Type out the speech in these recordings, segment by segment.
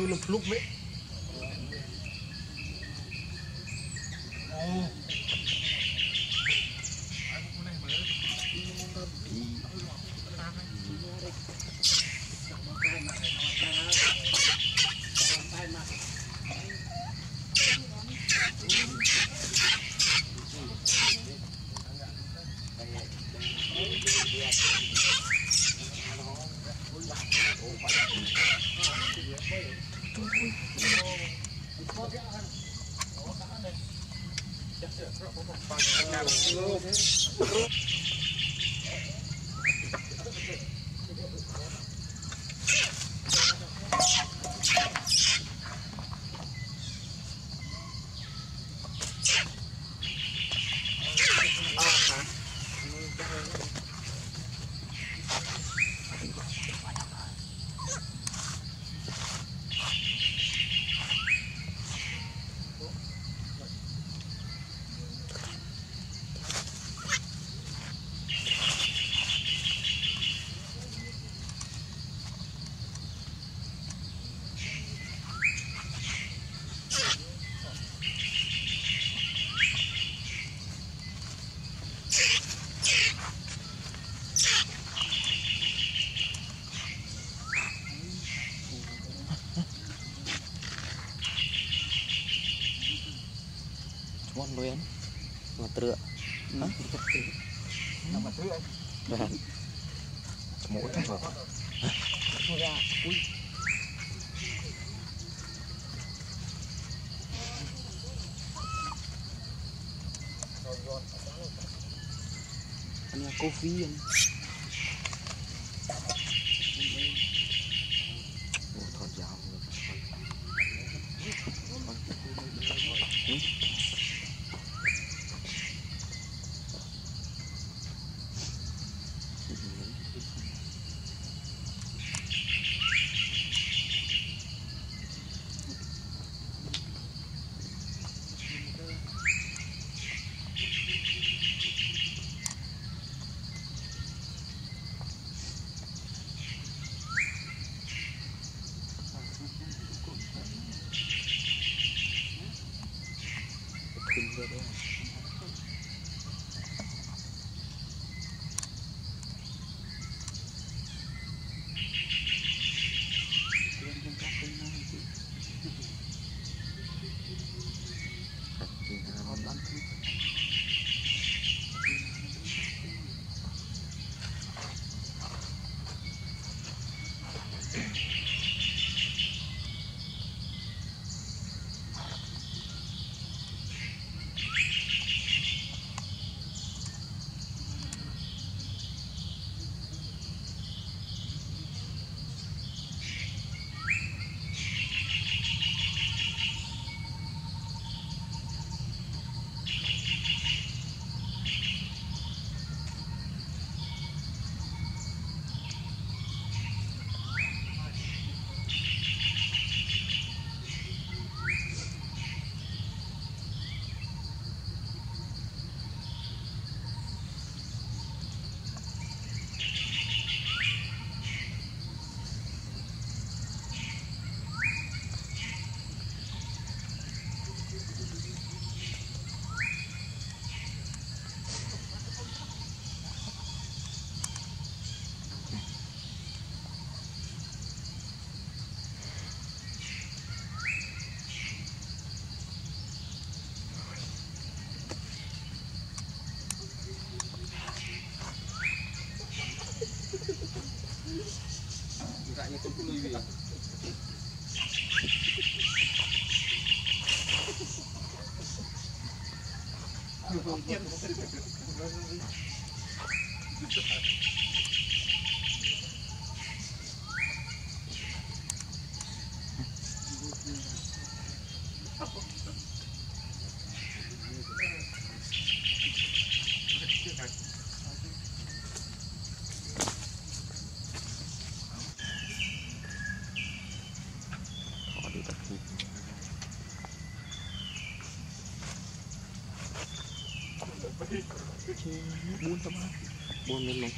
tôi lúc lúc mỗi thằng vào anh là cô phi anh นิดนึง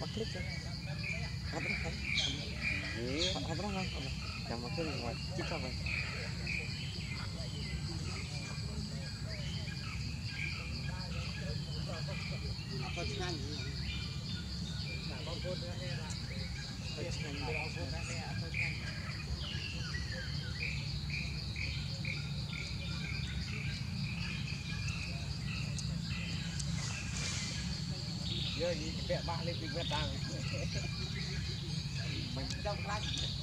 maklik kan apa kan apa kan bẹ bạn lên mình trong trong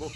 Bo.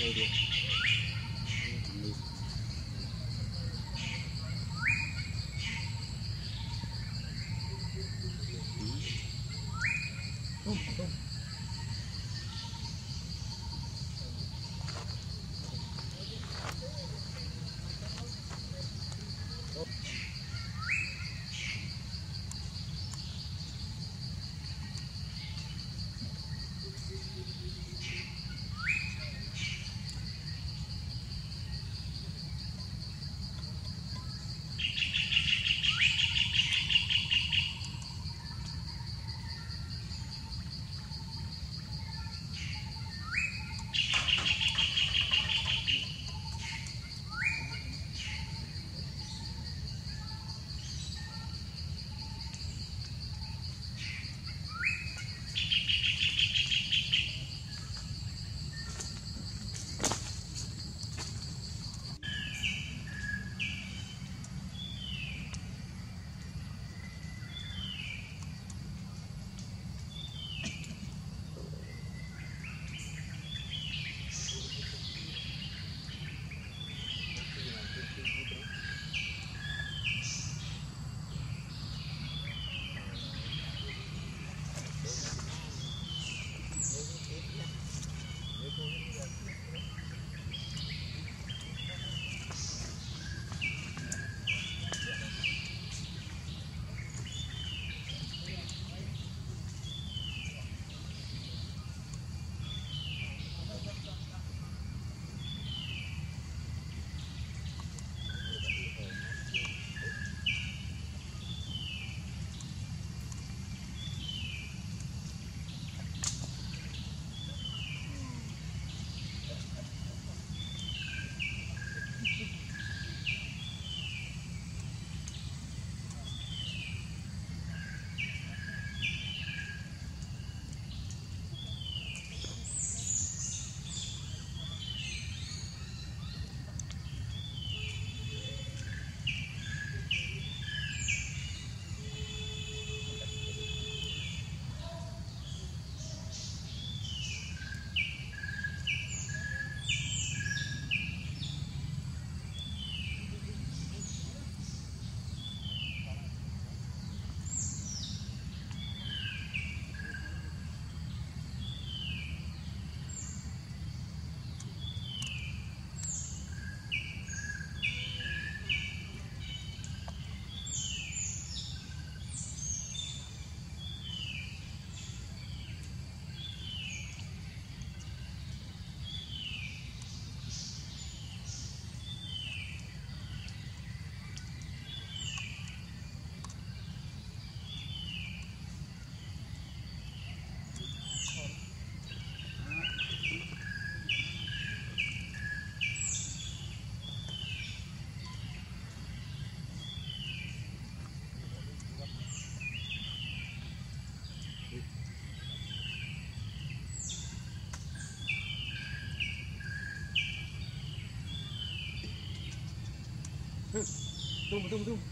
Maybe. 动不动不 tung!